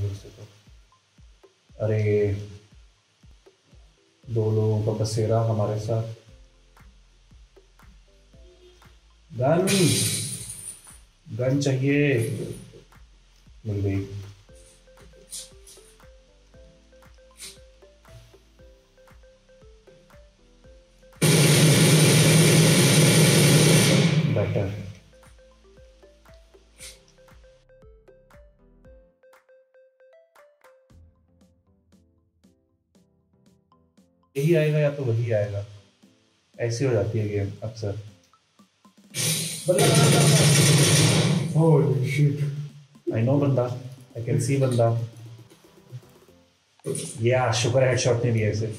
फिर से तो। अरे, दो लोगों का बसेरा हमारे साथ। गन गन चाहिए। मिल गई। यही आएगा या तो वही आएगा? ऐसी हो जाती है गेम अक्सर. आई नो बंदा। आई कैन सी बंदा। या शुक्र हेडशॉट नहीं दिया इसे।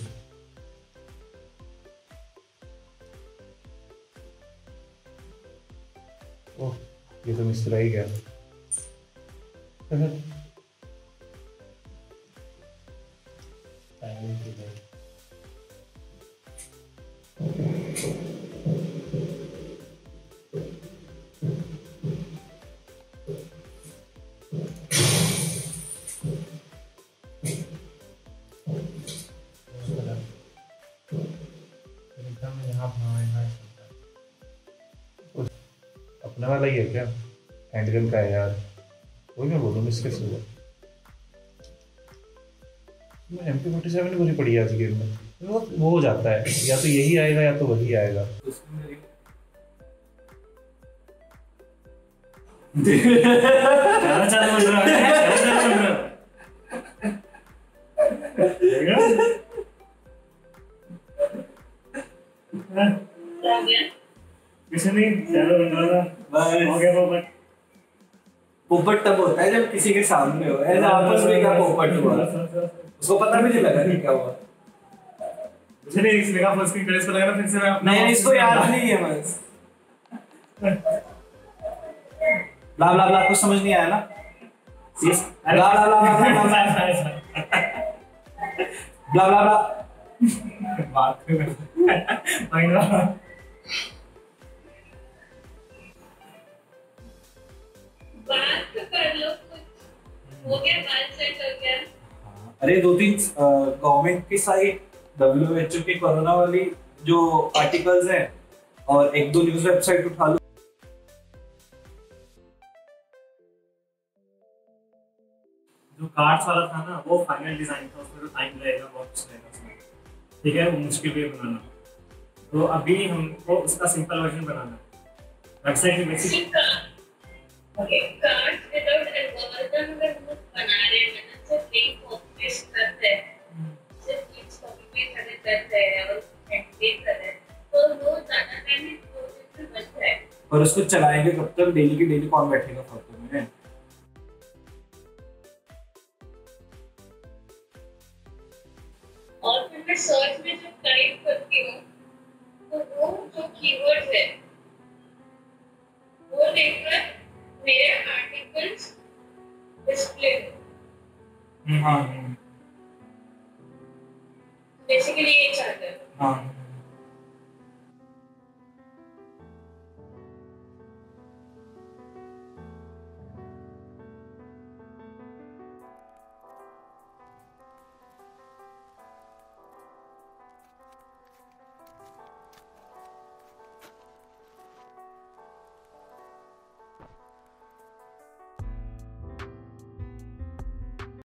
ओह ये तो मिस ही गया। अपने वाला ही है क्या? हैंडगन का है यार। वही मैं बोलूँ मिस कैसे हुआ मैं एम पी फोर्टी सेवन भरी पड़ी है आज गेम में। वो वो हो जाता है। या तो यही आएगा या तो वही आएगा। पोपट तब होता है जब किसी के सामने हो ऐसा आपस में क्या पोपट हुआ उसको पता भी नहीं लगा कि क्या हुआ। लगा फ़र्स्ट फिर से मैं नहीं इसको याद नहीं है बस। कुछ समझ नहीं आया ना? ब्ला ब्ला ब्ला बात तो कर लो कुछ हो गया बात सेट हो गया। अरे दो तीन गवर्नमेंट के साइड डब्ल्यू एच ओ की कोरोना वाली जो आर्टिकल्स हैं और एक दो न्यूज़ वेबसाइट उठा लो। जो कार्ड्स वाला था ना वो फाइनल डिज़ाइन था उसमें तो टाइम लगेगा बहुत कुछ लगेगा उसमें। ठीक है वो मुश्किल भी बनाना। तो अभी हमको उसका सिंपल वर्जन बनाना है। वेबसाइट में basic okay cards without algorithm अगर हम बना रहे हैं। और उसको चलाएँगे कब तक डेली की डेली कौन बैठेगा फालतू में और फिर मैं सर्च में जब टाइप करती हूँ तो वो जो कीवर्ड्स है वो देखकर मेरे आर्टिकल्स डिस्प्ले हाँ। बेसिकली ये चाहते हैं हाँ।